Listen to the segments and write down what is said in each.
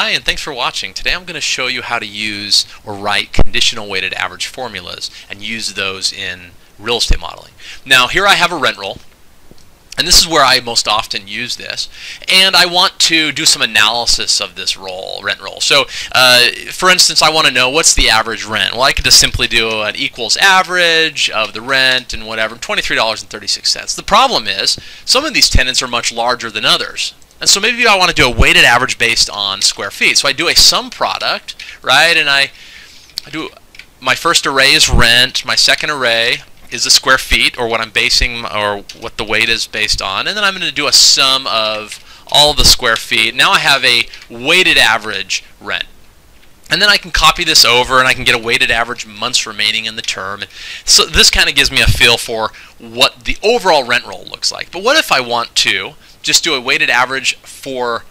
Hi, and thanks for watching. Today I'm going to show you how to use or write conditional weighted average formulas and use those in real estate modeling. Now, here I have a rent roll, and this is where I most often use this. And I want to do some analysis of this roll, rent roll. So, uh, for instance, I want to know what's the average rent. Well, I could just simply do an equals average of the rent and whatever, $23.36. The problem is, some of these tenants are much larger than others. And so maybe I want to do a weighted average based on square feet. So I do a sum product, right? And I, I do my first array is rent, my second array is the square feet or what I'm basing or what the weight is based on. And then I'm going to do a sum of all the square feet. Now I have a weighted average rent. And then I can copy this over and I can get a weighted average months remaining in the term. So this kind of gives me a feel for what the overall rent roll looks like. But what if I want to just do a weighted average for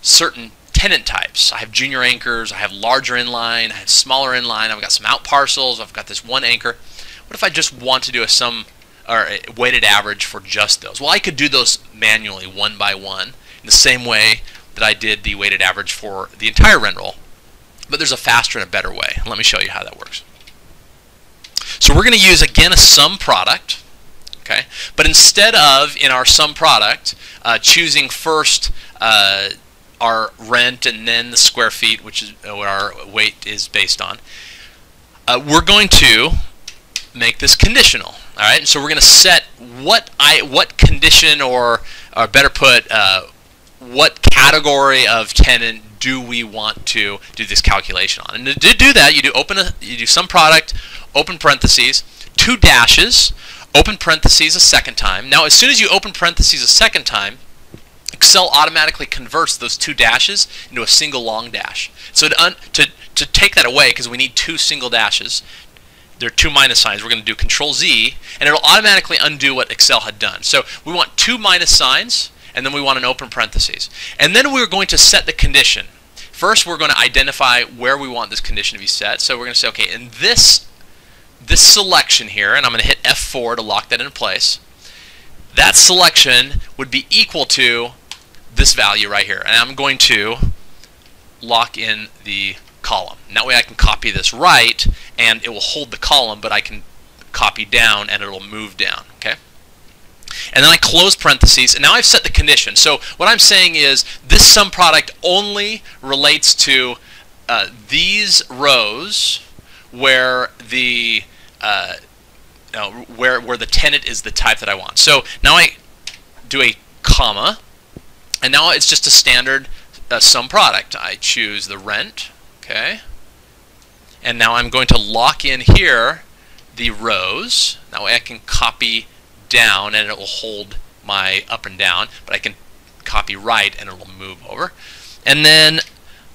certain tenant types. I have junior anchors, I have larger inline, I have smaller inline, I've got some out parcels, I've got this one anchor. What if I just want to do a sum or a weighted average for just those? Well, I could do those manually one by one in the same way that I did the weighted average for the entire rent roll. But there's a faster and a better way. Let me show you how that works. So we're going to use again a sum product Okay, but instead of in our sum product uh, choosing first uh, our rent and then the square feet, which is what our weight is based on, uh, we're going to make this conditional. All right, so we're going to set what I what condition or or better put uh, what category of tenant do we want to do this calculation on? And to do that, you do open a you do sum product, open parentheses, two dashes open parentheses a second time. Now, as soon as you open parentheses a second time, Excel automatically converts those two dashes into a single long dash. So to, to, to take that away, because we need two single dashes, there are two minus signs. We're going to do Control Z, and it'll automatically undo what Excel had done. So we want two minus signs, and then we want an open parentheses. And then we're going to set the condition. First, we're going to identify where we want this condition to be set. So we're going to say, okay, in this this selection here, and I'm going to hit F4 to lock that in place, that selection would be equal to this value right here. And I'm going to lock in the column. That way I can copy this right, and it will hold the column, but I can copy down, and it'll move down. Okay. And then I close parentheses, and now I've set the condition. So what I'm saying is this sum product only relates to uh, these rows where the uh, where where the tenant is the type that I want. So now I do a comma, and now it's just a standard uh, sum product. I choose the rent, okay, and now I'm going to lock in here the rows. That way I can copy down and it will hold my up and down, but I can copy right and it will move over. And then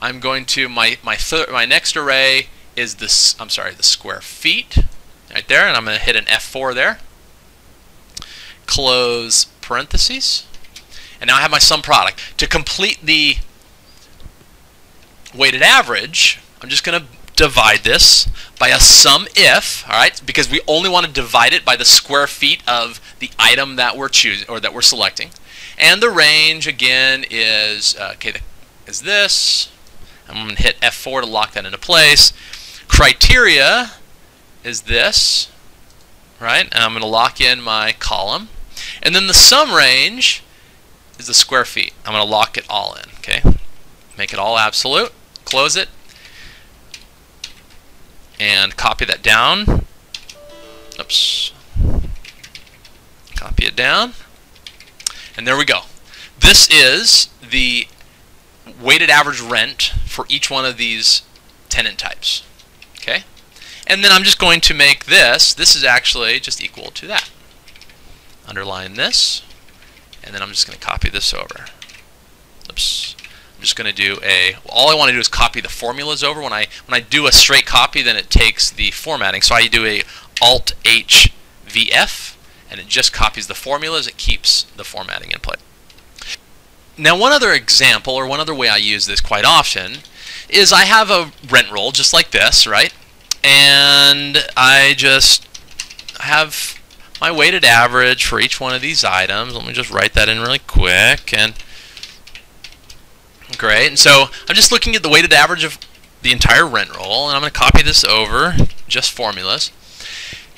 I'm going to my my my next array is this, I'm sorry, the square feet right there, and I'm going to hit an F4 there. Close parentheses. And now I have my sum product. To complete the weighted average, I'm just going to divide this by a sum if, all right, because we only want to divide it by the square feet of the item that we're choosing or that we're selecting. And the range again is uh, okay, is this. I'm going to hit F4 to lock that into place criteria is this, right? And I'm going to lock in my column. And then the sum range is the square feet. I'm going to lock it all in, okay? Make it all absolute, close it, and copy that down. Oops. Copy it down. And there we go. This is the weighted average rent for each one of these tenant types. Okay? And then I'm just going to make this, this is actually just equal to that. Underline this, and then I'm just going to copy this over. Oops. I'm just going to do a, all I want to do is copy the formulas over. When I, when I do a straight copy, then it takes the formatting. So I do a Alt-H VF, and it just copies the formulas. It keeps the formatting in place. Now one other example, or one other way I use this quite often, is I have a rent roll just like this, right? And I just have my weighted average for each one of these items. Let me just write that in really quick. And Great. And so I'm just looking at the weighted average of the entire rent roll, and I'm going to copy this over, just formulas.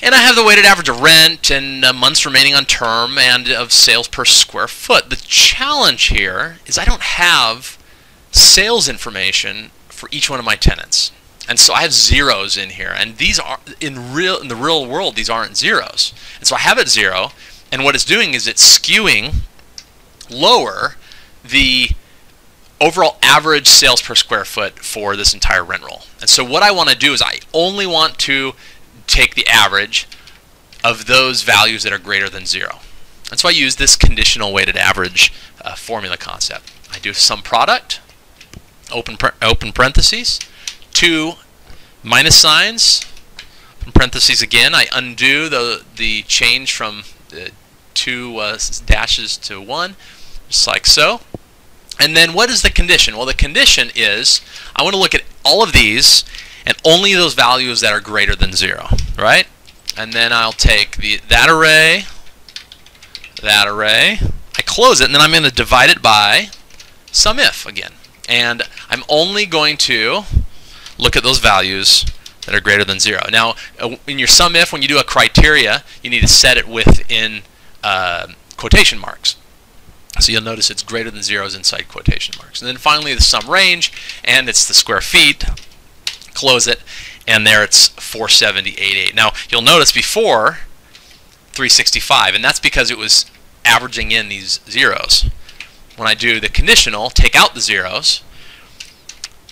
And I have the weighted average of rent and uh, months remaining on term and of sales per square foot. The challenge here is I don't have sales information for each one of my tenants. And so I have zeros in here, and these are in real in the real world these aren't zeros. And so I have it zero, and what it's doing is it's skewing lower the overall average sales per square foot for this entire rent roll. And so what I want to do is I only want to take the average of those values that are greater than zero. And so I use this conditional weighted average uh, formula concept. I do sum product, open, open parentheses, two minus signs, in parentheses again. I undo the, the change from the two uh, dashes to one, just like so. And then what is the condition? Well, the condition is I want to look at all of these and only those values that are greater than zero, right? And then I'll take the that array, that array, I close it, and then I'm going to divide it by sum if again. And I'm only going to look at those values that are greater than zero. Now, uh, in your sum if, when you do a criteria, you need to set it within uh, quotation marks. So you'll notice it's greater than zeros inside quotation marks. And then finally the sum range, and it's the square feet. Close it, and there it's 470.88. Now you'll notice before 365, and that's because it was averaging in these zeros. When I do the conditional, take out the zeros,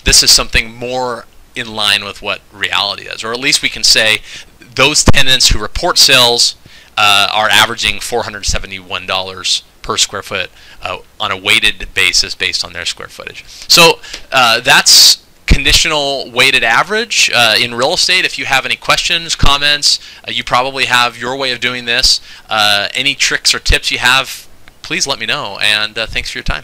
this is something more in line with what reality is. Or at least we can say those tenants who report sales uh, are averaging $471 per square foot uh, on a weighted basis based on their square footage. So uh, that's conditional weighted average uh, in real estate. If you have any questions, comments, uh, you probably have your way of doing this. Uh, any tricks or tips you have, please let me know. And thanks for your time.